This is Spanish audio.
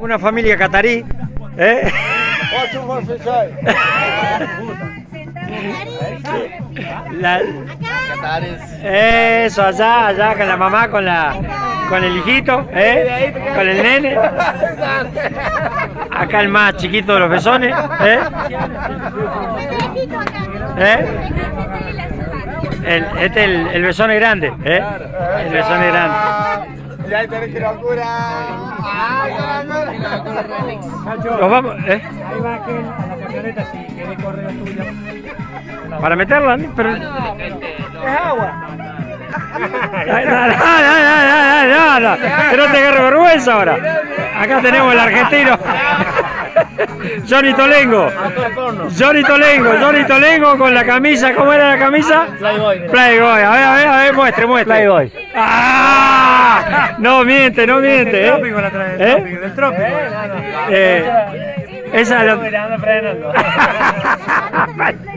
Una familia catarí. ¿eh? Eso, allá, allá, con la mamá, con la con el hijito, ¿eh? con el nene. Acá el más chiquito de los besones. ¿eh? El, este es el, el besón es grande. ¿eh? El besón es grande. Ya tenés que locura. Nos vamos, ¿eh? Ahí va aquel a la camioneta si quiere correo tuyo. Para meterla, ¿no? pero... Es agua. No, no, no, no, no, no, que no te agarre vergüenza ahora. Acá tenemos el argentino. Johnny Tolengo. Johnny Tolengo, Johnny Tolengo con la camisa, ¿cómo era la camisa? Playboy. Playboy, a ver, a ver, a ver, muestre, muestre. Playboy. ¡Ah! No miente, no miente. Del ¿eh? trópico la trae, del ¿Eh? trópico, del trópico. Eh, esa es la...